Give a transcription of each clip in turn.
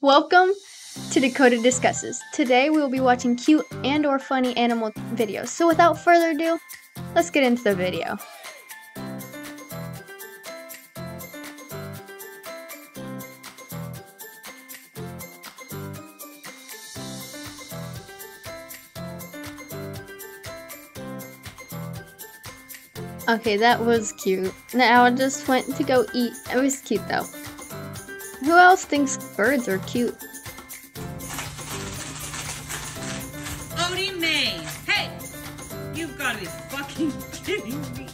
Welcome to Dakota Discusses. Today we will be watching cute and or funny animal videos. So without further ado, let's get into the video. Okay, that was cute. Now I just went to go eat. It was cute though. Who else thinks birds are cute? Odie May! Hey! You've got to be fucking kidding me.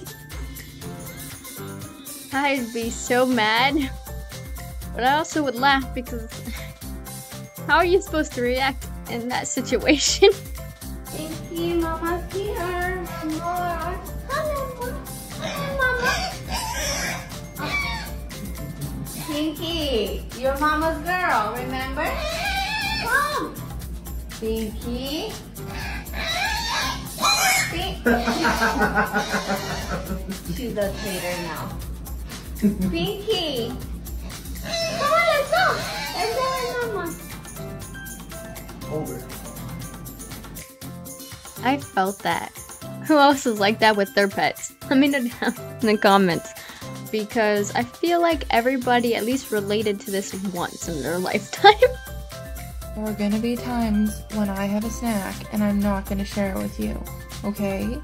I'd be so mad. But I also would laugh because how are you supposed to react in that situation? Thank you, Mama's here. Pinky, you're Mama's girl, remember? Come. Pinky. Pink- She's a traitor now. Pinky. Come on, let's go. Let's go with Mama. Over. I felt that. Who else is like that with their pets? Let me know down in the comments. Because I feel like everybody at least related to this once in their lifetime. There are gonna be times when I have a snack and I'm not gonna share it with you, okay?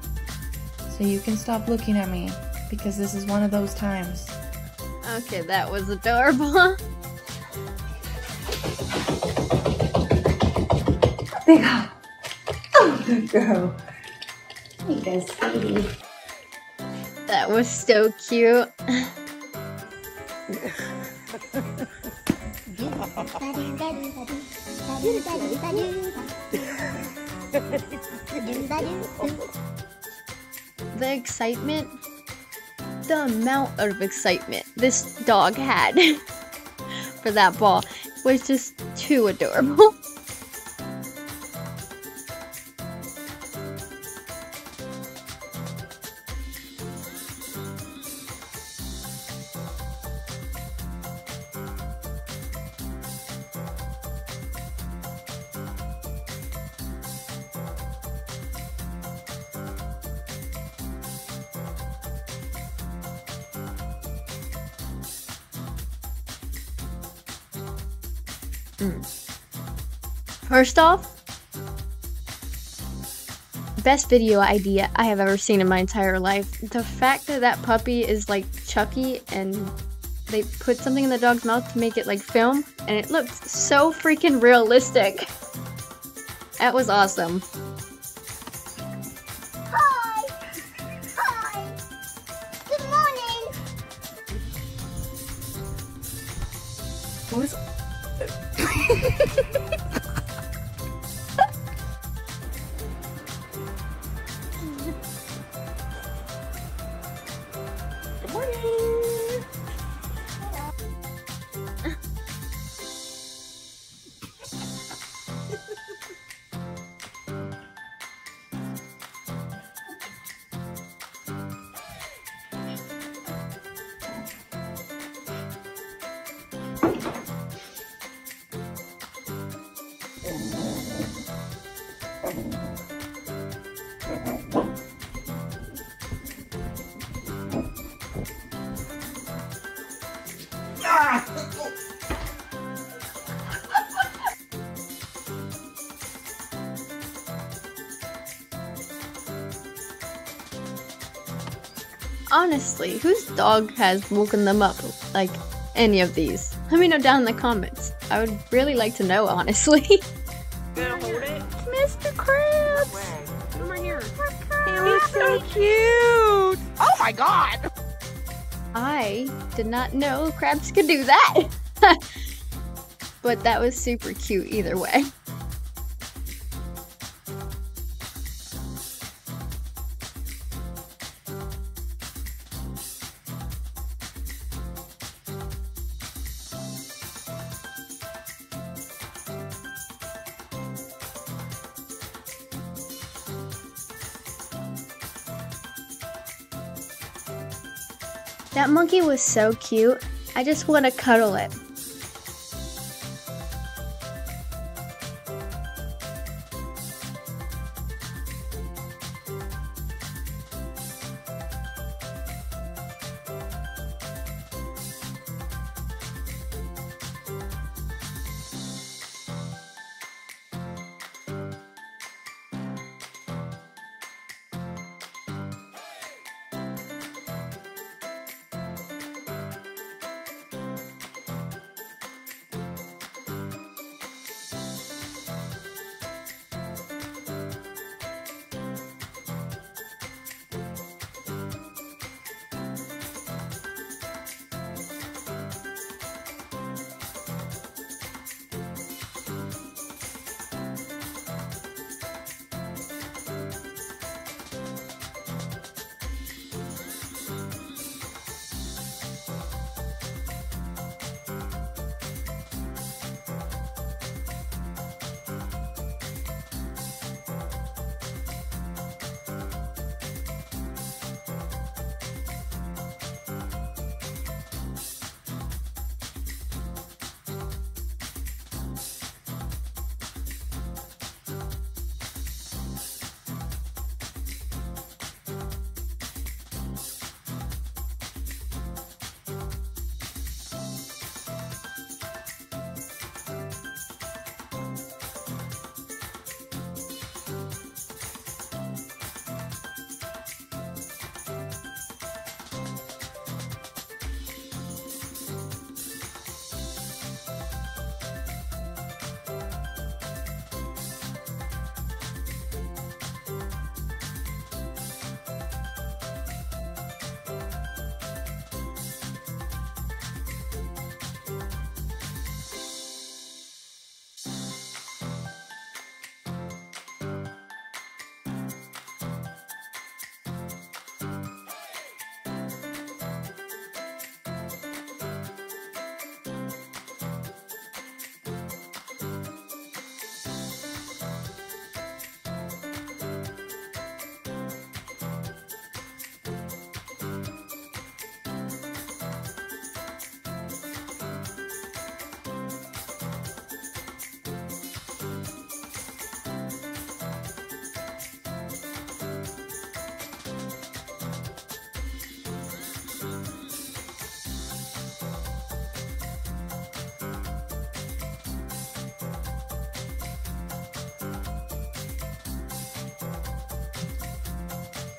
So you can stop looking at me because this is one of those times. okay, that was adorable. Big hug. Oh, good girl. Hey, good sweetie. That was so cute. The excitement, the amount of excitement this dog had for that ball was just too adorable. First off, best video idea I have ever seen in my entire life. The fact that that puppy is like Chucky and they put something in the dog's mouth to make it like film and it looks so freaking realistic. That was awesome. Honestly, whose dog has woken them up like any of these? Let me know down in the comments. I would really like to know, honestly. Gonna hold it? Mr. Krabs! Come over here. He looks so cute! Oh my god! I did not know crabs could do that. but that was super cute either way. Was so cute. I just want to cuddle it.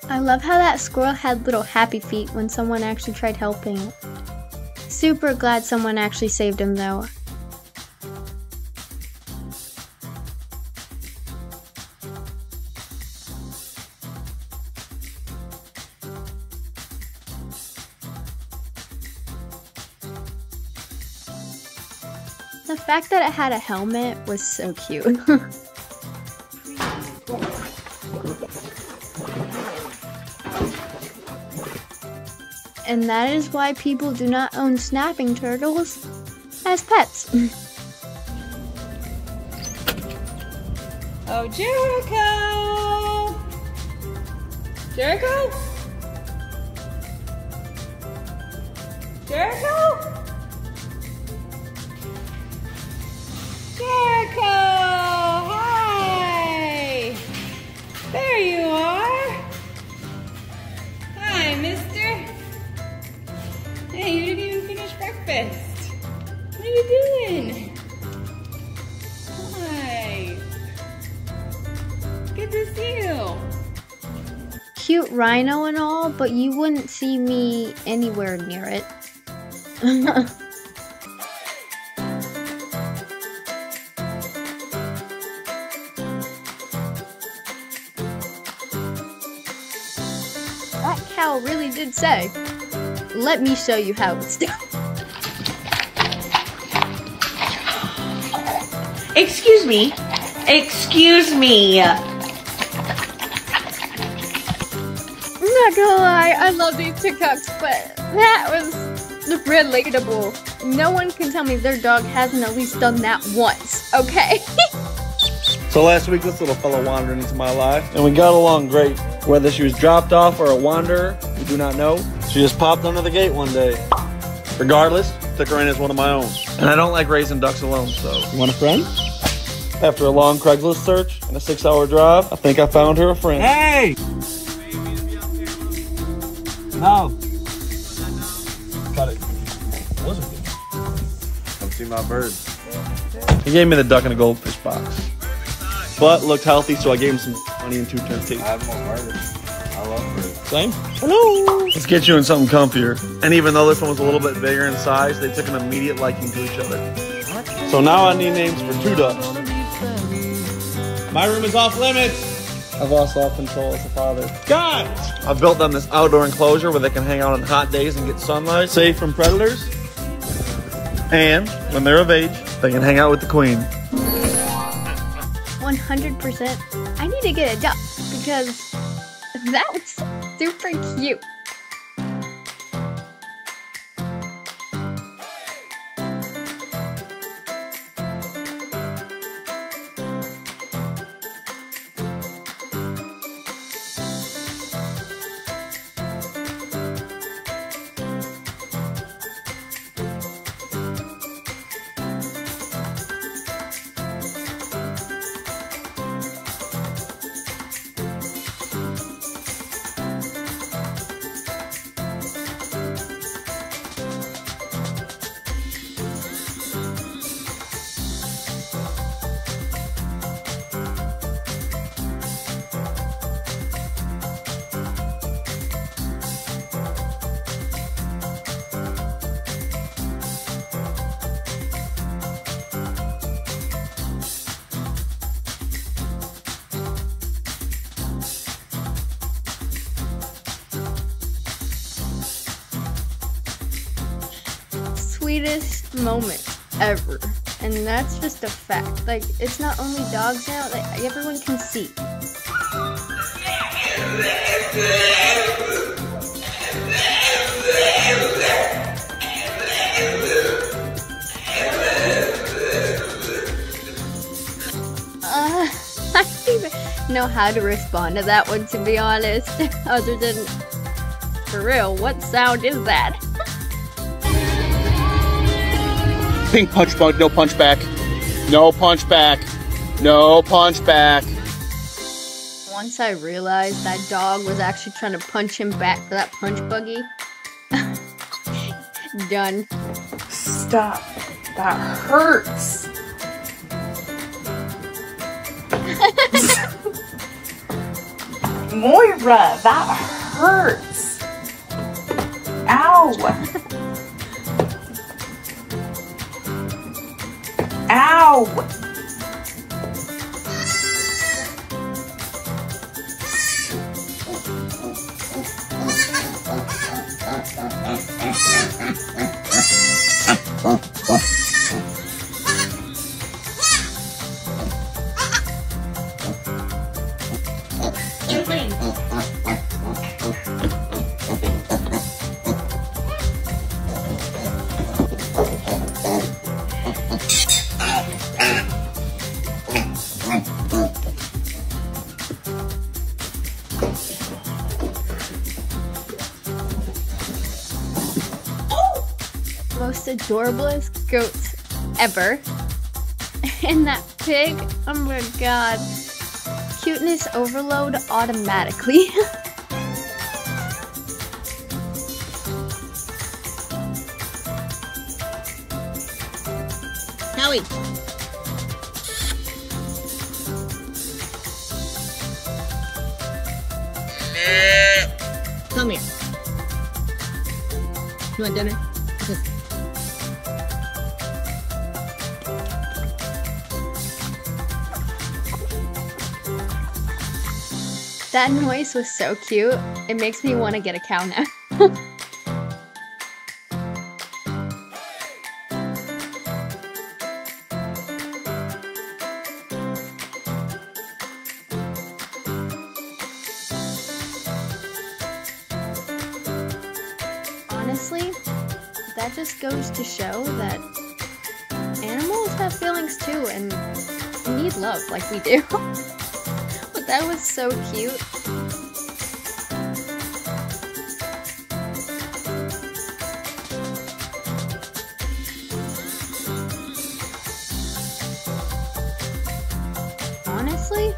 I love how that squirrel had little happy feet when someone actually tried helping. Super glad someone actually saved him though. The fact that it had a helmet was so cute. and that is why people do not own snapping turtles as pets. Oh, Jericho! Jericho? Jericho? But you wouldn't see me anywhere near it. that cow really did say, let me show you how it's done. Excuse me. Excuse me. Gonna lie, I love these TikToks, but that was relatable. No one can tell me their dog hasn't at least done that once, okay? So last week, this little fella wandered into my life, and we got along great. Whether she was dropped off or a wanderer, we do not know. She just popped under the gate one day. Regardless, took her in as one of my own. And I don't like raising ducks alone, so you want a friend? After a long Craigslist search and a six-hour drive, I think I found her a friend. Hey! My bird. He gave me the duck in a goldfish box. But looked healthy, so I gave him some money and two turns I have more birds. I love birds. Same? Hello! Let's get you in something comfier. And even though this one was a little bit bigger in size, they took an immediate liking to each other. So now I need names for two ducks. My room is off limits! I've lost all control as a father. Guys! I've built them this outdoor enclosure where they can hang out on hot days and get sunlight, safe from predators. And when they're of age, they can hang out with the queen. 100%. I need to get a duck because that was super cute. Sweetest moment ever. And that's just a fact. Like, it's not only dogs now, like, everyone can see. Uh, I don't even know how to respond to that one, to be honest. Other than, for real, what sound is that? Pink punch bug, no punch back. No punch back. No punch back. Once I realized that dog was actually trying to punch him back for that punch buggy, done. Stop. That hurts. Moira, that hurts. Ow. Most adorablest goats ever. And that pig, oh my god. Cuteness overload automatically. Howie. Come here. You want dinner? That noise was so cute. It makes me want to get a cow now. Honestly, that just goes to show that animals have feelings too and need love like we do. so cute. Honestly,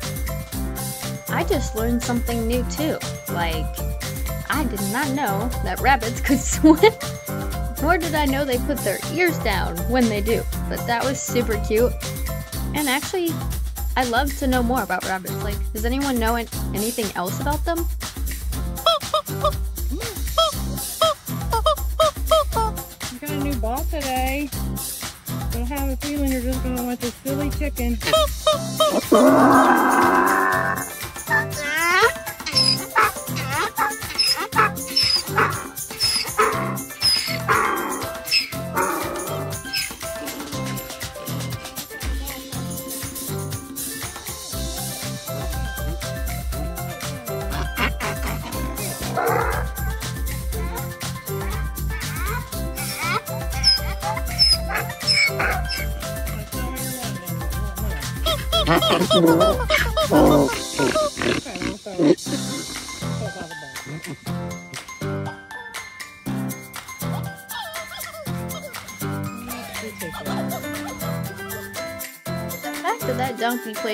I just learned something new too. Like, I did not know that rabbits could swim. Nor did I know they put their ears down when they do. But that was super cute. And actually, I'd love to know more about rabbits. Like, does anyone know an- anything else about them? You got a new ball today. But I have a feeling you're just gonna want this silly chicken.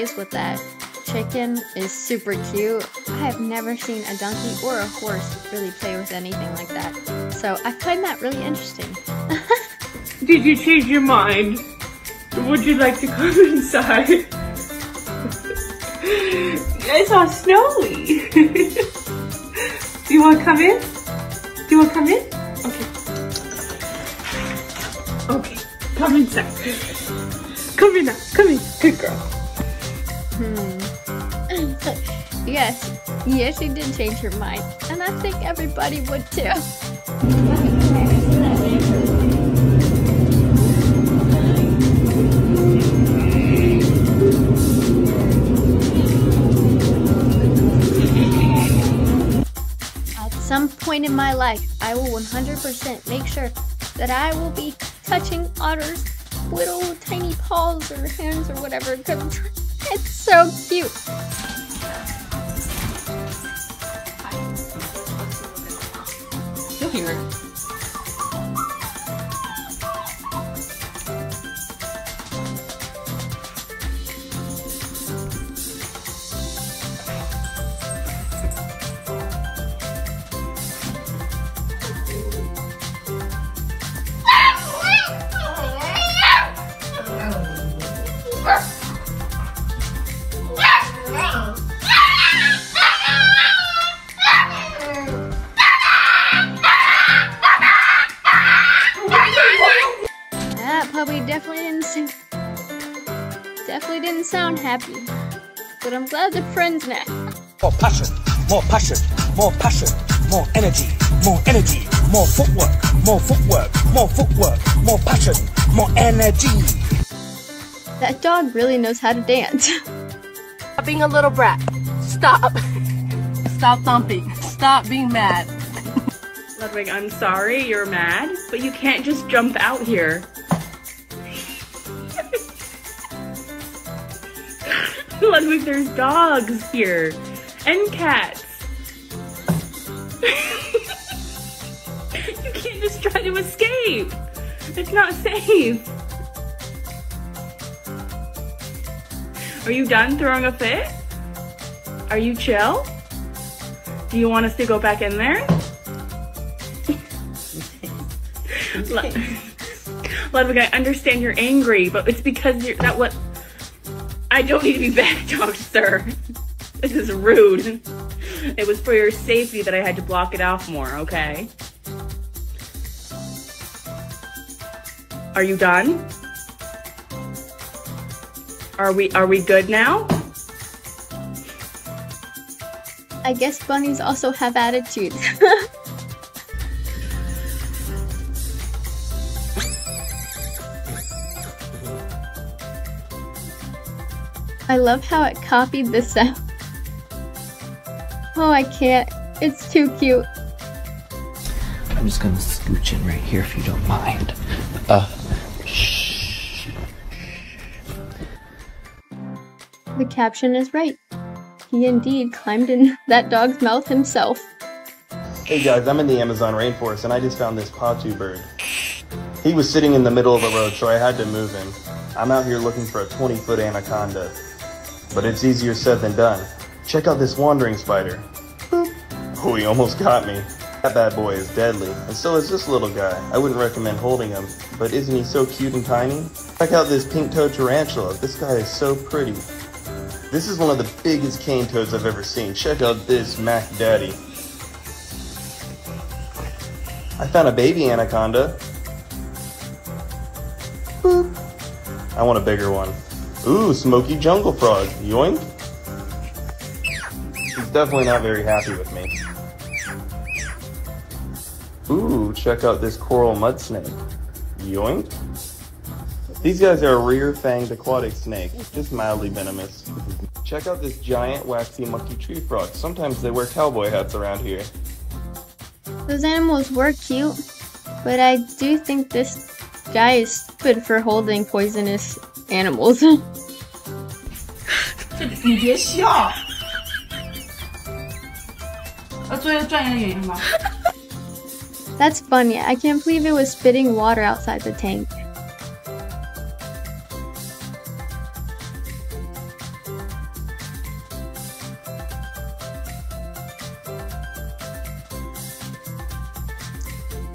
Plays with that chicken is super cute. I have never seen a donkey or a horse really play with anything like that. So I find that really interesting. Did you change your mind? Would you like to come inside? I saw Snowy. Do you want to come in? Do you want to come in? Okay. Okay, come inside. Come in now. Come in. Good girl. Hmm. yes, yes, she did change her mind. And I think everybody would too. At some point in my life, I will 100% make sure that I will be touching Otter's little tiny paws or hands or whatever because it's so cute. You'll hear it. But I'm friends now. More passion, more passion, more passion, more energy, more energy, more footwork, more footwork, more footwork, more passion, more energy. That dog really knows how to dance. Stop being a little brat. Stop. Stop thumping. Stop being mad. Ludwig, I'm sorry you're mad, but you can't just jump out here. Ludwig, there's dogs here and cats. you can't just try to escape. It's not safe. Are you done throwing a fit? Are you chill? Do you want us to go back in there? Lud- Ludwig, I understand you're angry, but it's because you're that what I don't need to be back talked, sir. This is rude. It was for your safety that I had to block it off more, okay? Are you done? Are we are we good now? I guess bunnies also have attitudes. I love how it copied the sound. Oh, I can't. It's too cute. I'm just gonna scooch in right here if you don't mind. Uh, The caption is right. He indeed climbed in that dog's mouth himself. Hey guys, I'm in the Amazon rainforest and I just found this potoo bird. He was sitting in the middle of the road, so I had to move him. I'm out here looking for a 20 foot anaconda. But it's easier said than done. Check out this wandering spider. Boop. Oh, he almost got me. That bad boy is deadly, and so is this little guy. I wouldn't recommend holding him, but isn't he so cute and tiny? Check out this pink toed tarantula. This guy is so pretty. This is one of the biggest cane toads I've ever seen. Check out this Mac Daddy. I found a baby anaconda. Boop. I want a bigger one. Ooh, smoky jungle frog. Yoink. He's definitely not very happy with me. Ooh, check out this coral mud snake. Yoink. These guys are a rear-fanged aquatic snake, just mildly venomous. Check out this giant waxy monkey tree frog. Sometimes they wear cowboy hats around here. Those animals were cute, but I do think this guy is stupid for holding poisonous animals. 你别笑。要做一个专业的演员吗？ That's funny. I can't believe it was spitting water outside the tank.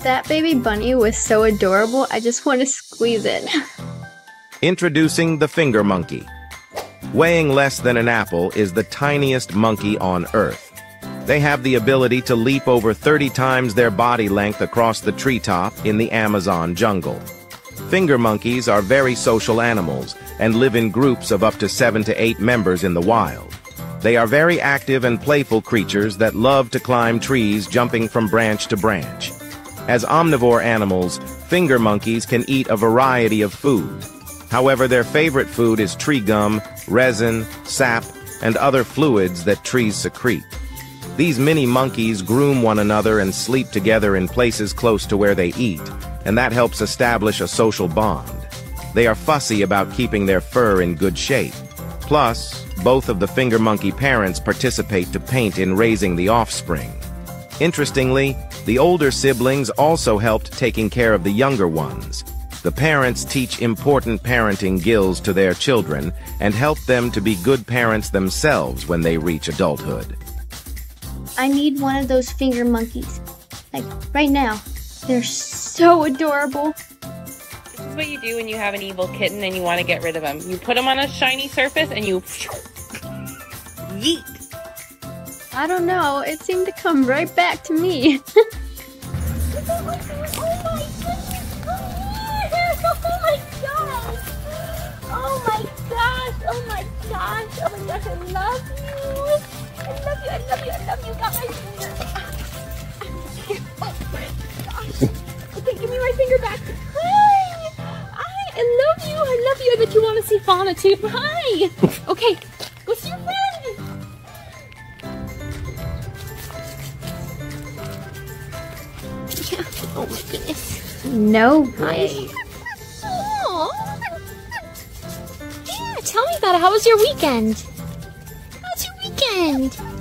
That baby bunny was so adorable, I just want to squeeze it. Introducing the finger monkey. Weighing less than an apple is the tiniest monkey on Earth. They have the ability to leap over 30 times their body length across the treetop in the Amazon jungle. Finger monkeys are very social animals and live in groups of up to seven to eight members in the wild. They are very active and playful creatures that love to climb trees jumping from branch to branch. As omnivore animals, finger monkeys can eat a variety of food. However, their favorite food is tree gum, resin, sap, and other fluids that trees secrete. These mini monkeys groom one another and sleep together in places close to where they eat, and that helps establish a social bond. They are fussy about keeping their fur in good shape. Plus, both of the finger monkey parents participate to paint in raising the offspring. Interestingly, the older siblings also helped taking care of the younger ones. The parents teach important parenting skills to their children and help them to be good parents themselves when they reach adulthood. I need one of those finger monkeys. Like, right now. They're so adorable. This is what you do when you have an evil kitten and you want to get rid of him. You put him on a shiny surface and you yeet. I don't know, it seemed to come right back to me. gosh, oh my gosh, I love you. I love you, I love you, I love you. My. Oh my gosh. Okay, give me my finger back. Hi. Hi, I love you, I love you. I bet you want to see Fauna too. Hi. Okay, what's your friend? Yeah. Oh my goodness. No way. Aw. Tell me about it. How was your weekend? How was your weekend?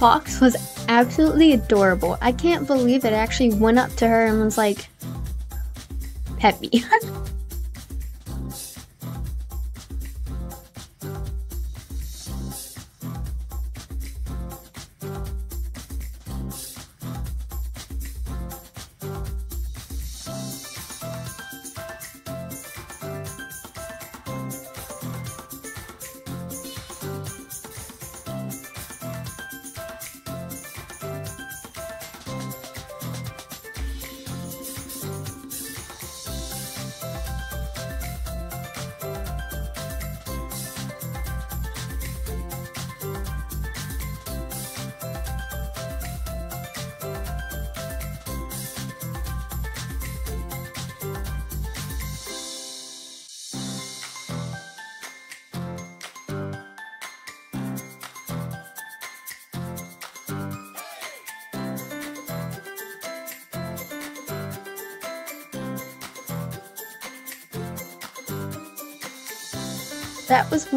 Fox was absolutely adorable. I can't believe it actually went up to her and was like, Peppy.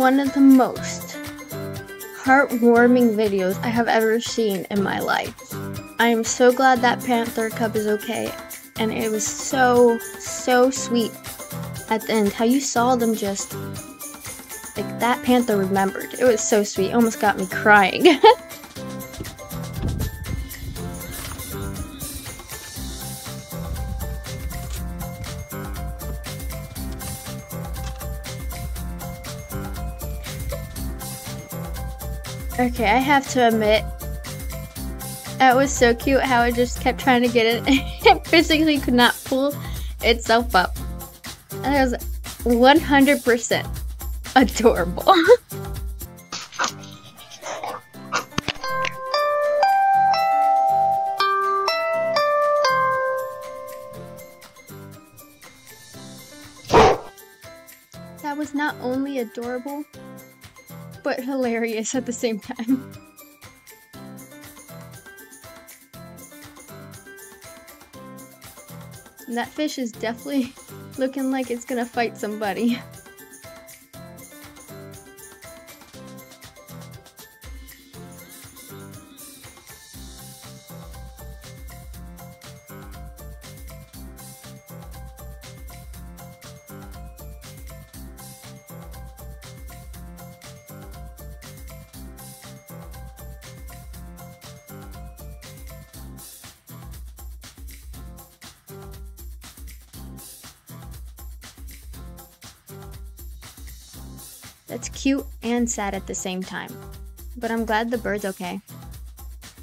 one of the most heartwarming videos I have ever seen in my life. I am so glad that panther cub is okay, and it was so, so sweet at the end how you saw them just like that panther remembered. It was so sweet, almost got me crying. Okay, I have to admit, that was so cute how it just kept trying to get it. it physically could not pull itself up. That was 100% adorable. that was not only adorable, but hilarious at the same time. And that fish is definitely looking like it's gonna fight somebody. And sad at the same time. But I'm glad the bird's okay.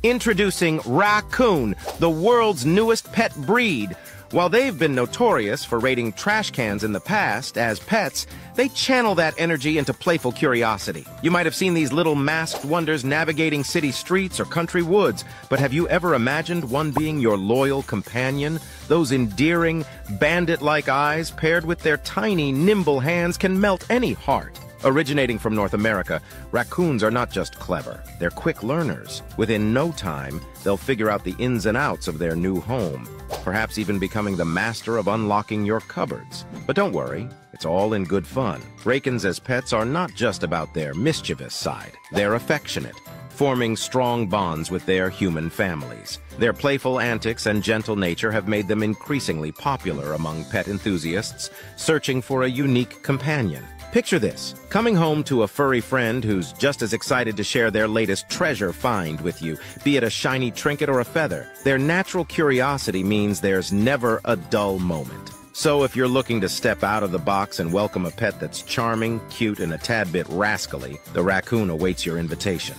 Introducing Raccoon, the world's newest pet breed. While they've been notorious for raiding trash cans in the past as pets, they channel that energy into playful curiosity. You might have seen these little masked wonders navigating city streets or country woods, but have you ever imagined one being your loyal companion? Those endearing, bandit-like eyes paired with their tiny, nimble hands can melt any heart. Originating from North America, raccoons are not just clever, they're quick learners. Within no time, they'll figure out the ins and outs of their new home, perhaps even becoming the master of unlocking your cupboards. But don't worry, it's all in good fun. Raccoons as pets are not just about their mischievous side, they're affectionate. Forming strong bonds with their human families. Their playful antics and gentle nature have made them increasingly popular among pet enthusiasts searching for a unique companion. Picture this, coming home to a furry friend who's just as excited to share their latest treasure find with you, be it a shiny trinket or a feather. Their natural curiosity means there's never a dull moment. So if you're looking to step out of the box and welcome a pet that's charming, cute, and a tad bit rascally, the raccoon awaits your invitation.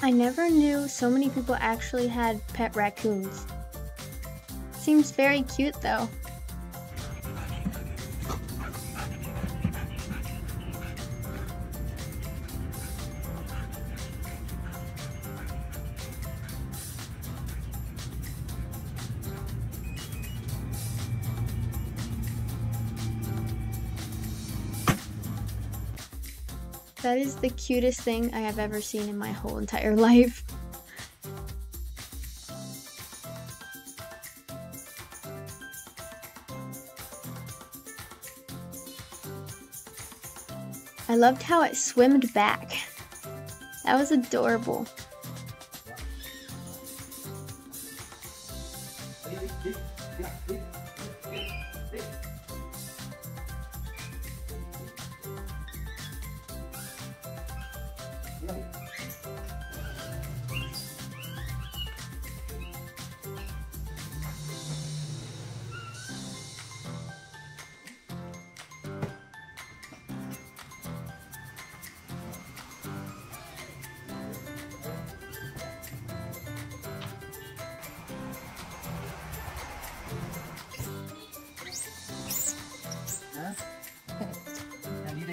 I never knew so many people actually had pet raccoons. Seems very cute though. That is the cutest thing I have ever seen in my whole entire life. I loved how it swimmed back. That was adorable.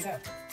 Yeah.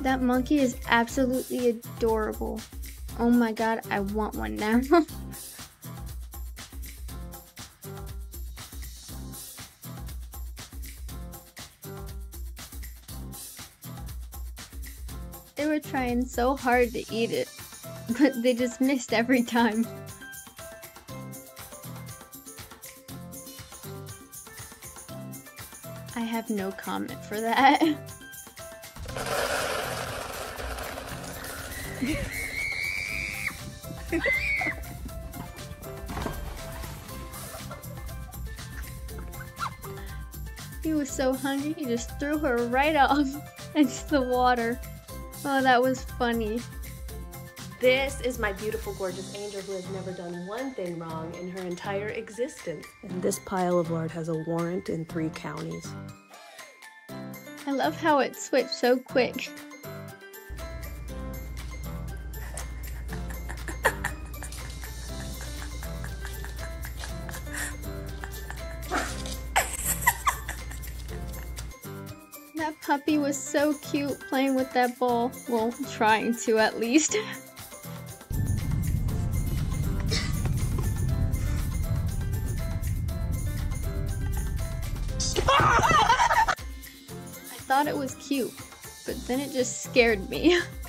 That monkey is absolutely adorable. Oh my god, I want one now. they were trying so hard to eat it, but they just missed every time. I have no comment for that. so hungry, he just threw her right off into the water. Oh, that was funny. This is my beautiful, gorgeous angel who has never done one thing wrong in her entire existence. And this pile of lard has a warrant in three counties. I love how it switched so quick. That puppy was so cute playing with that ball. Well, trying to at least. I thought it was cute, but then it just scared me.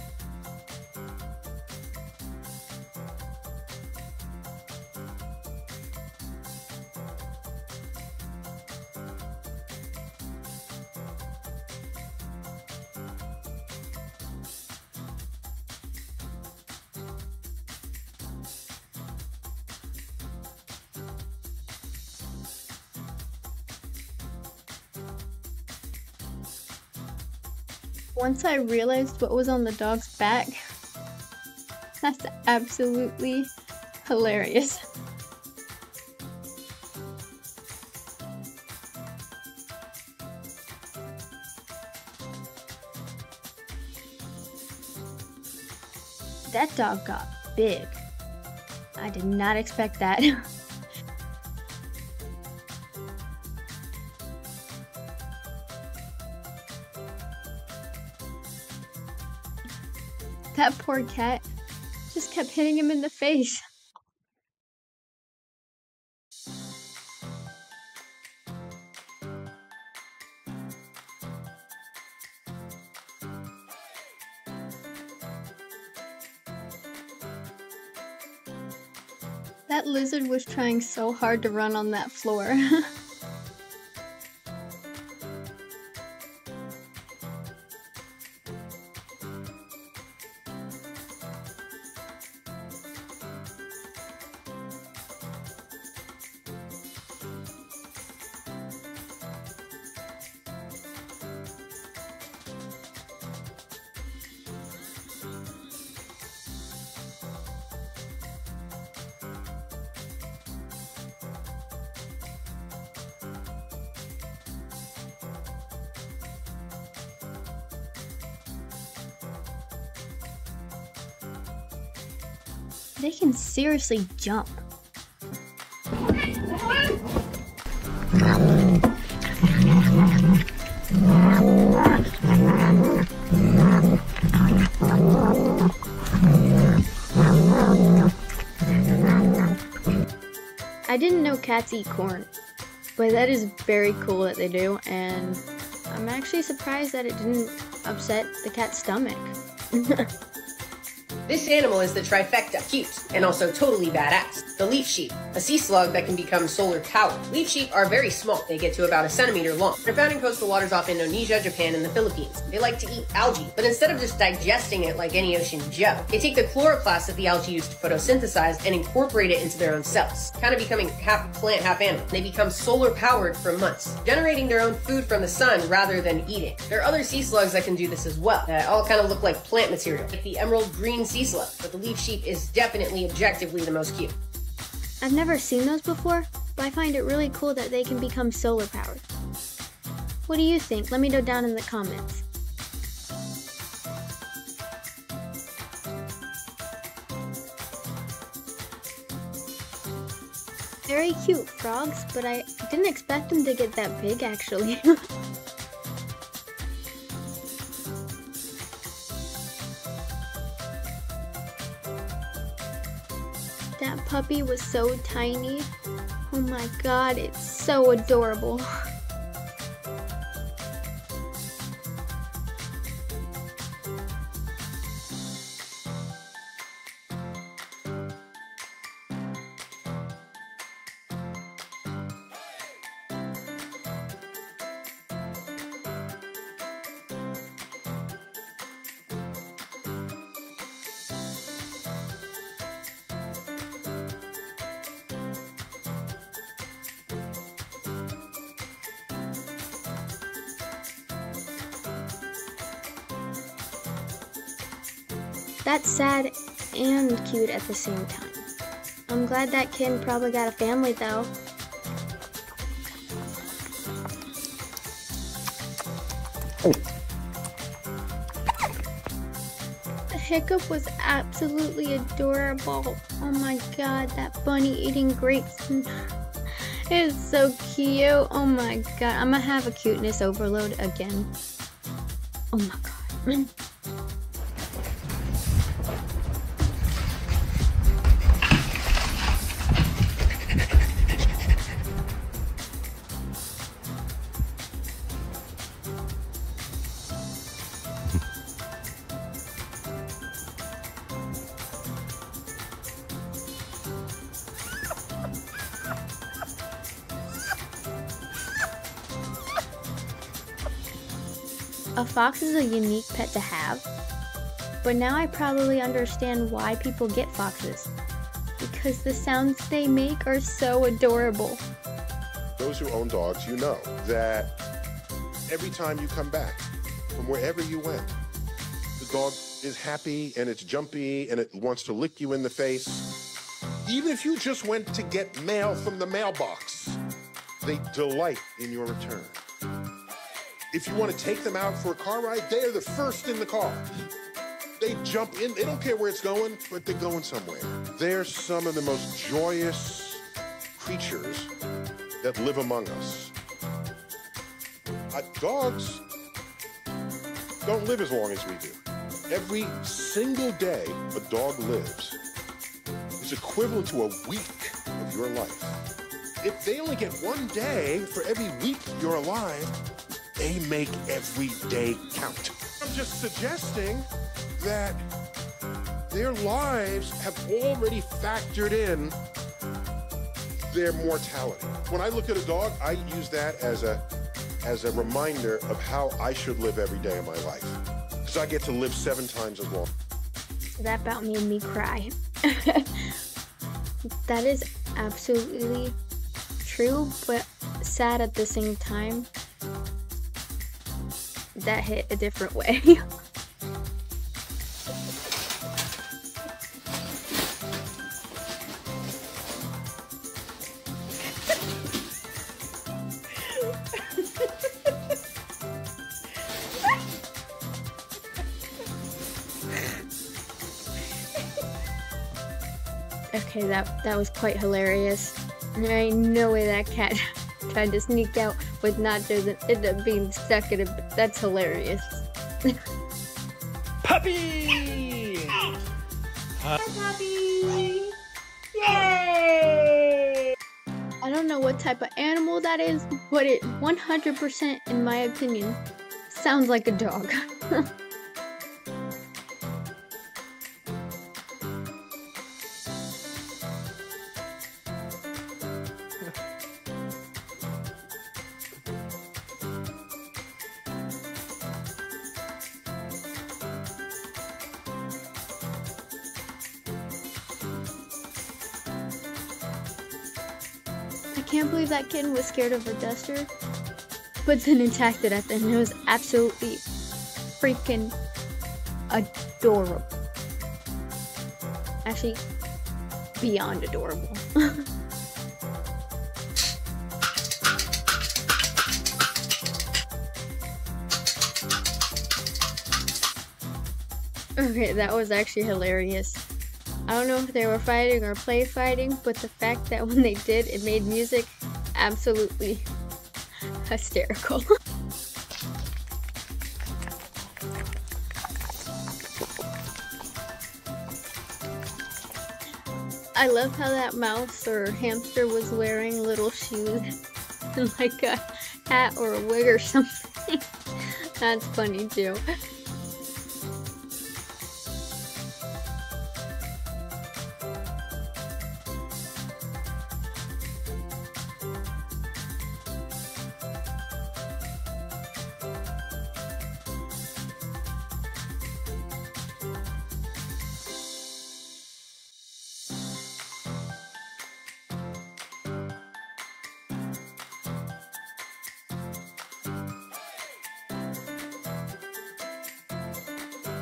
Once I realized what was on the dog's back, that's absolutely hilarious. That dog got big. I did not expect that. poor cat just kept hitting him in the face. That lizard was trying so hard to run on that floor. They can seriously jump. I didn't know cats eat corn, but that is very cool that they do, and I'm actually surprised that it didn't upset the cat's stomach. This animal is the trifecta, cute, and also totally badass. The leaf sheep, a sea slug that can become solar powered. Leaf sheep are very small, they get to about a centimeter long. They're found in coastal waters off Indonesia, Japan, and the Philippines. They like to eat algae, but instead of just digesting it like any ocean joe, they take the chloroplast that the algae used to photosynthesize and incorporate it into their own cells, kind of becoming half plant, half animal. They become solar powered for months, generating their own food from the sun rather than eating. There are other sea slugs that can do this as well, that all kind of look like plant material, like the emerald green sea slug, but the leaf sheep is definitely objectively the most cute. I've never seen those before, but I find it really cool that they can become solar powered. What do you think? Let me know down in the comments. Very cute frogs, but I didn't expect them to get that big actually. puppy was so tiny. Oh my god, it's so adorable. cute at the same time. I'm glad that kid probably got a family though. The hiccup was absolutely adorable. Oh my god, that bunny eating grapes. It's so cute. Oh my god, I'm gonna have a cuteness overload again. Oh my god. fox is a unique pet to have, but now I probably understand why people get foxes. Because the sounds they make are so adorable. Those who own dogs, you know that every time you come back from wherever you went, the dog is happy and it's jumpy and it wants to lick you in the face. Even if you just went to get mail from the mailbox, they delight in your return. If you want to take them out for a car ride, they are the first in the car. They jump in, they don't care where it's going, but they're going somewhere. They're some of the most joyous creatures that live among us. Uh, dogs don't live as long as we do. Every single day a dog lives is equivalent to a week of your life. If they only get one day for every week you're alive, they make every day count. I'm just suggesting that their lives have already factored in their mortality. When I look at a dog, I use that as a as a reminder of how I should live every day of my life. Because I get to live seven times as long. That about made me cry. that is absolutely true, but sad at the same time. That hit a different way. Okay, that that was quite hilarious. There ain't no way that cat tried to sneak out with nachos and ended up being stuck in a. That's hilarious. Puppy! Puppy! Yay! I don't know what type of animal that is, but it 100%, in my opinion, sounds like a dog. was scared of a duster, but then attacked it at the end. It was absolutely freaking adorable. Actually, beyond adorable. okay, that was actually hilarious. I don't know if they were fighting or play fighting, but the fact that when they did, it made music absolutely hysterical. I love how that mouse or hamster was wearing little shoes and like a hat or a wig or something. That's funny too.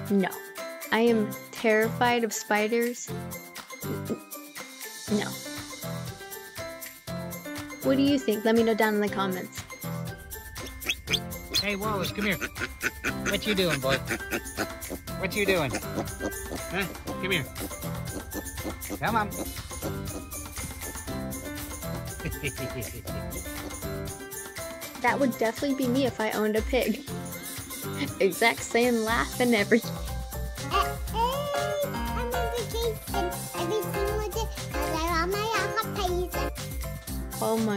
No. I am mm. terrified of spiders. No. What do you think? Let me know down in the comments. Hey, Wallace, come here. What you doing, boy? What you doing? Huh? Come here. Come on. That would definitely be me if I owned a pig. Exact same laugh and everything.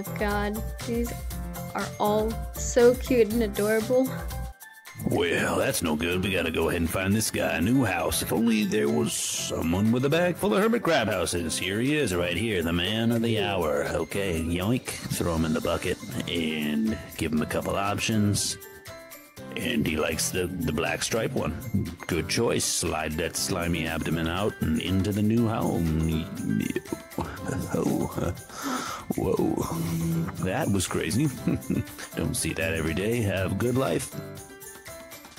My god, these are all so cute and adorable. Well, that's no good. We gotta go ahead and find this guy a new house. If only there was someone with a bag full of hermit crab houses. Here he is, right here, the man of the hour. Okay, yoink, throw him in the bucket and give him a couple options. And he likes the, the black stripe one. Good choice. Slide that slimy abdomen out and into the new home. Oh, whoa. That was crazy. Don't see that every day. Have a good life.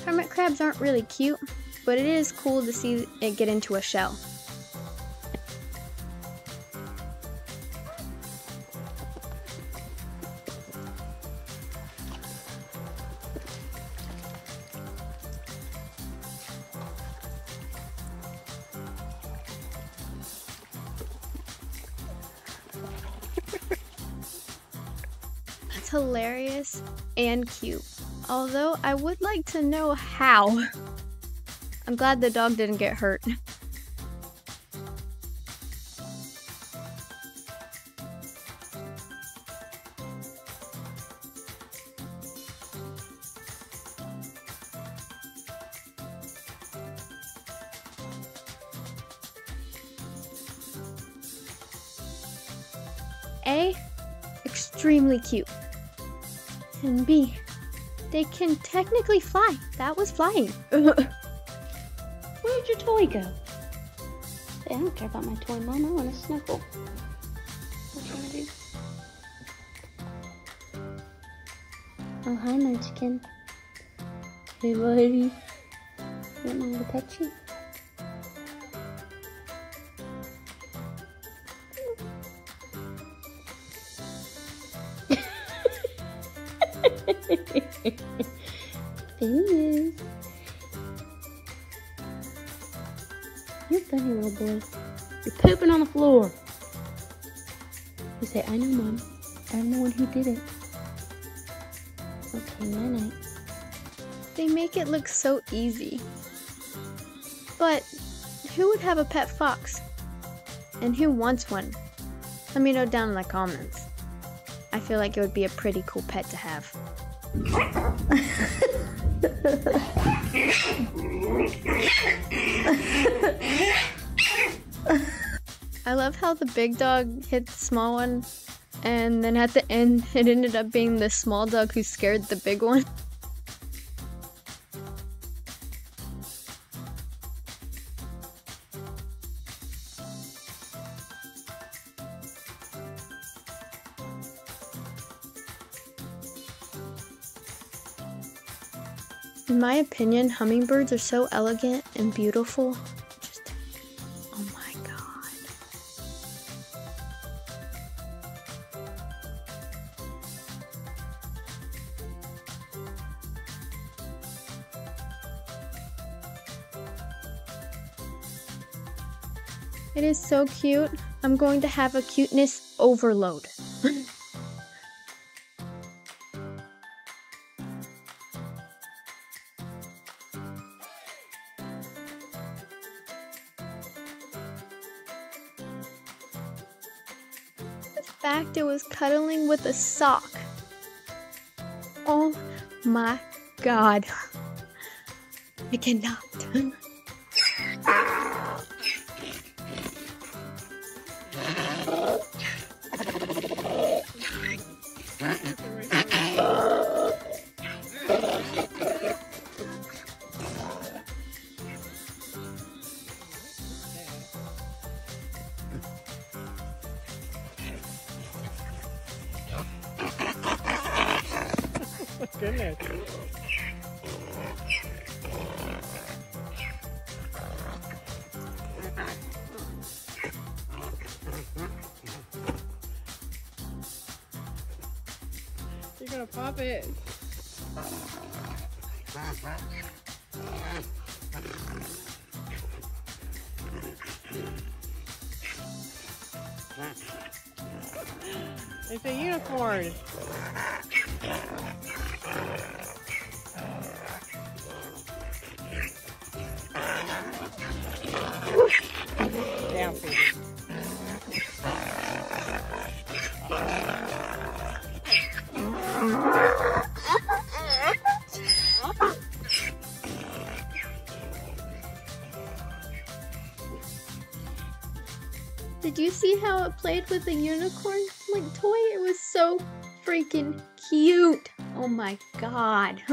Hermit crabs aren't really cute, but it is cool to see it get into a shell. Hilarious and cute. Although I would like to know how. I'm glad the dog didn't get hurt. Can technically fly. That was flying. Where'd your toy go? I don't care about my toy, Mom. I want to snuggle. What you want to do? Oh, hi, Munchkin. Hey, buddy. You want to pet you? You say, I know, Mom. I'm the one who did it. Okay, night night. They make it look so easy. But who would have a pet fox? And who wants one? Let me know down in the comments. I feel like it would be a pretty cool pet to have. I love how the big dog hit the small one, and then at the end, it ended up being the small dog who scared the big one. In my opinion, hummingbirds are so elegant and beautiful. So cute. I'm going to have a cuteness overload. The fact it was cuddling with a sock. Oh my god. I cannot. It's a unicorn. Down, Phoebe. Did you see how it played with the unicorn so freaking cute. Oh my god.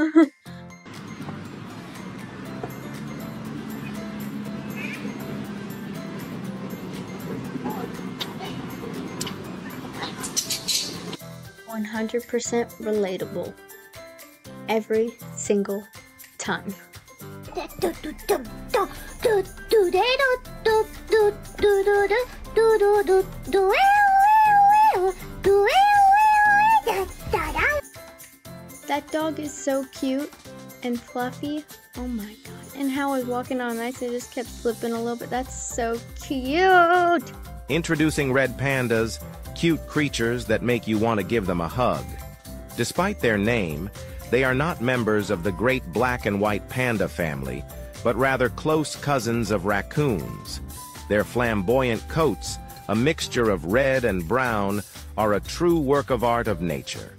One hundred percent relatable. Every single time. That dog is so cute and fluffy. Oh my god. And how I was walking on ice, it just kept slipping a little bit. That's so cute. Introducing red pandas, cute creatures that make you want to give them a hug. Despite their name, they are not members of the great black and white panda family, but rather close cousins of raccoons. Their flamboyant coats, a mixture of red and brown, are a true work of art of nature.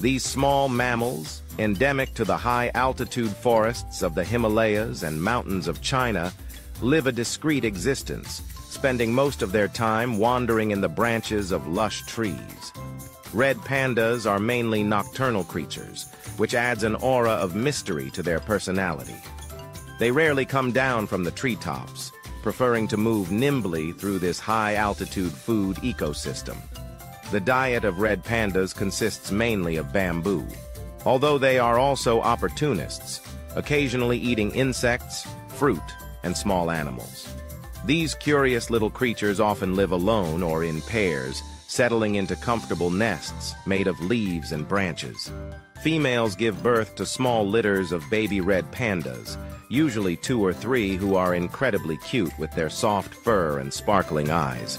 These small mammals, endemic to the high-altitude forests of the Himalayas and mountains of China, live a discreet existence, spending most of their time wandering in the branches of lush trees. Red pandas are mainly nocturnal creatures, which adds an aura of mystery to their personality. They rarely come down from the treetops, preferring to move nimbly through this high-altitude food ecosystem. The diet of red pandas consists mainly of bamboo, although they are also opportunists, occasionally eating insects, fruit, and small animals. These curious little creatures often live alone or in pairs, settling into comfortable nests made of leaves and branches. Females give birth to small litters of baby red pandas, usually two or three who are incredibly cute with their soft fur and sparkling eyes.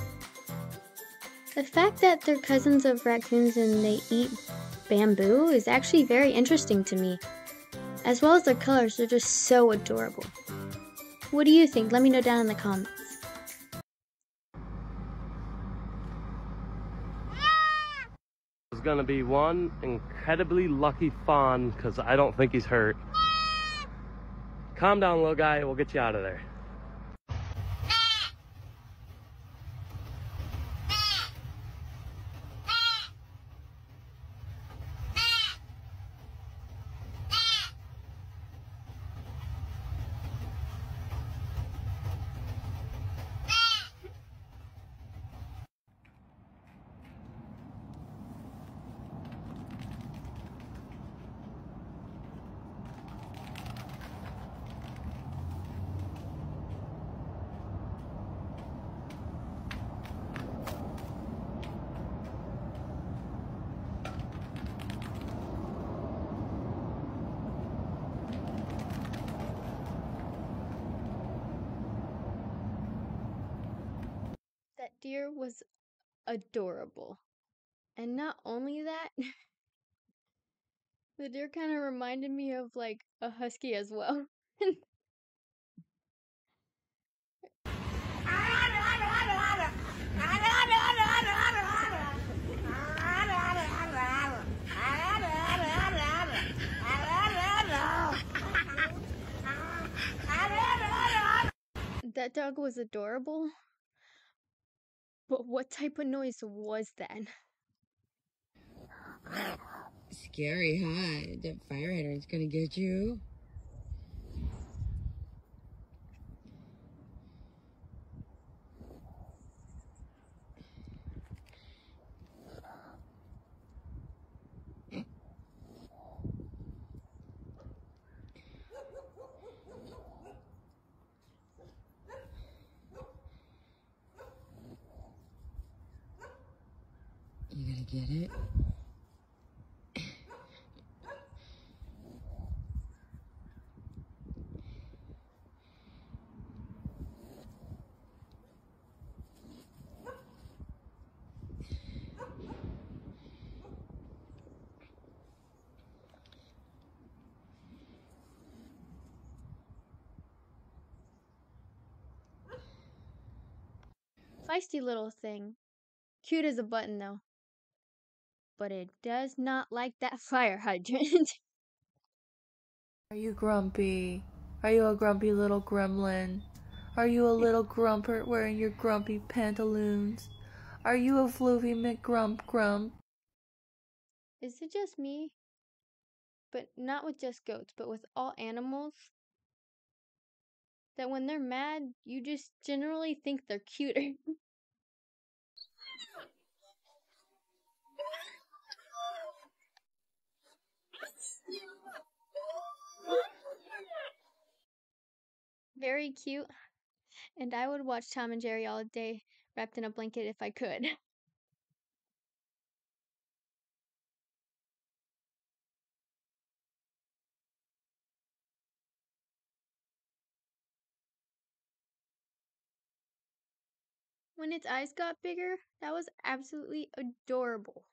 The fact that they're cousins of raccoons and they eat bamboo is actually very interesting to me. As well as their colors, they're just so adorable. What do you think? Let me know down in the comments. going to be one incredibly lucky fawn because I don't think he's hurt. Calm down, little guy. We'll get you out of there. That deer was adorable. And not only that, the deer kind of reminded me of like a husky as well. that dog was adorable. But what type of noise was that? Scary, huh? That fire hydrant's gonna get you. Get it? Feisty little thing. Cute as a button though. But it does not like that fire hydrant. Are you grumpy? Are you a grumpy little gremlin? Are you a little grumpert wearing your grumpy pantaloons? Are you a floofy McGrump Grump? Is it just me? But not with just goats, but with all animals? That when they're mad, you just generally think they're cuter. Very cute. And I would watch Tom and Jerry all day wrapped in a blanket if I could. When its eyes got bigger, that was absolutely adorable.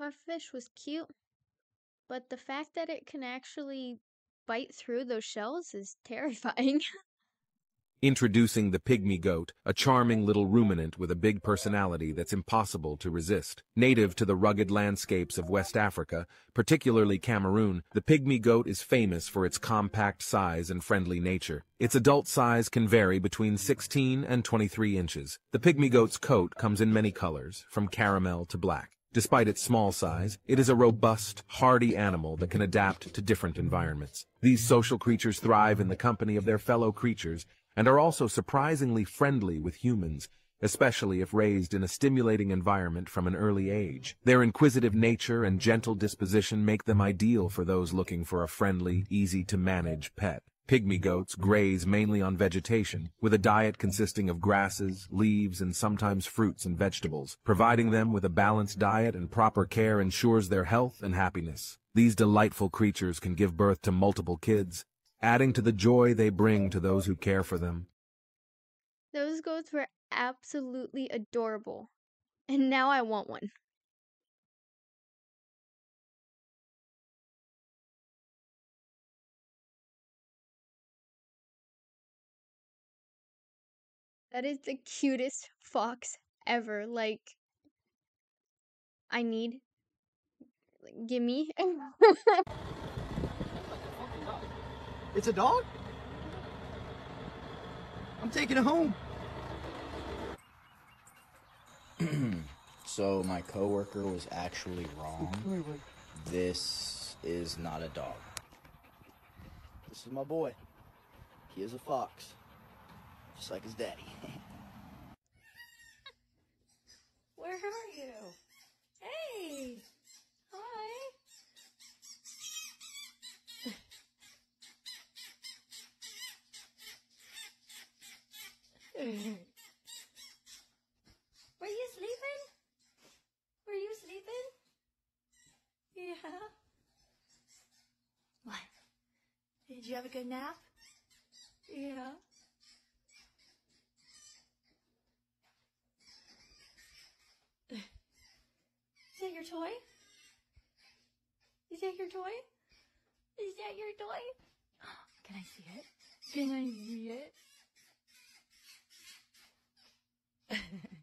Pufferfish was cute, but the fact that it can actually bite through those shells is terrifying. Introducing the pygmy goat, a charming little ruminant with a big personality that's impossible to resist. Native to the rugged landscapes of West Africa, particularly Cameroon, the pygmy goat is famous for its compact size and friendly nature. Its adult size can vary between 16 and 23 inches. The pygmy goat's coat comes in many colors, from caramel to black. Despite its small size, it is a robust, hardy animal that can adapt to different environments. These social creatures thrive in the company of their fellow creatures and are also surprisingly friendly with humans, especially if raised in a stimulating environment from an early age. Their inquisitive nature and gentle disposition make them ideal for those looking for a friendly, easy-to-manage pet. Pygmy goats graze mainly on vegetation, with a diet consisting of grasses, leaves, and sometimes fruits and vegetables. Providing them with a balanced diet and proper care ensures their health and happiness. These delightful creatures can give birth to multiple kids, adding to the joy they bring to those who care for them. Those goats were absolutely adorable. And now I want one. That is the cutest fox ever. Like, I need. Like, gimme. It's a dog? I'm taking it home. so my coworker was actually wrong. This is not a dog. This is my boy. He is a fox. Just like his daddy. Where are you? Hey! Hi! Were you sleeping? Were you sleeping? Yeah. What? Did you have a good nap? Yeah. That your toy? Is that your toy? Is that your toy? Can I see it? Can I see it?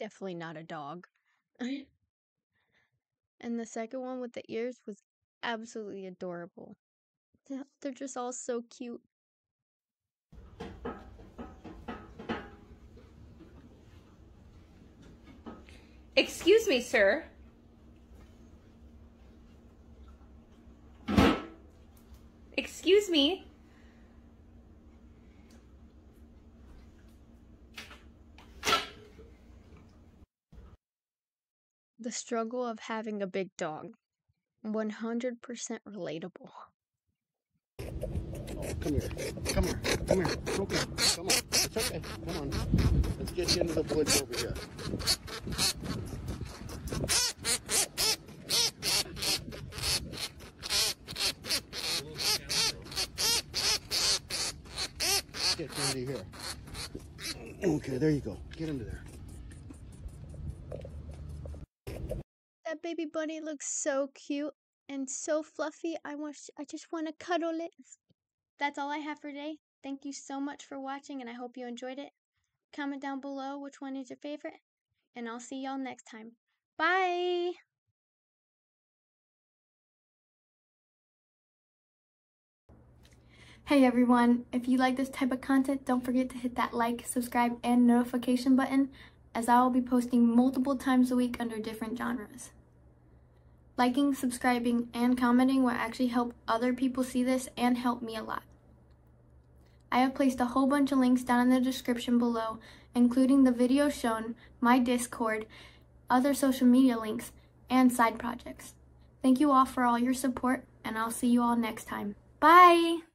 Definitely not a dog. Mm. and the second one with the ears was absolutely adorable. They're- They're just all so cute. Excuse me, sir. Excuse me. The struggle of having a big dog. 100% relatable. Come here. Come here. Come here. Broken. Come on. It's okay. Come on. Let's get you into the woods over here. Get Candy here. Okay, there you go. Get into there. That baby bunny looks so cute and so fluffy. I wish I just want to cuddle it. That's all I have for today. Thank you so much for watching and I hope you enjoyed it. Comment down below which one is your favorite and I'll see y'all next time. Bye. Hey everyone, if you like this type of content, don't forget to hit that like, subscribe, and notification button as I will be posting multiple times a week under different genres. Liking, subscribing, and commenting will actually help other people see this and help me a lot. I have placed a whole bunch of links down in the description below, including the video shown, my Discord, other social media links, and side projects. Thank you all for all your support, and I'll see you all next time. Bye!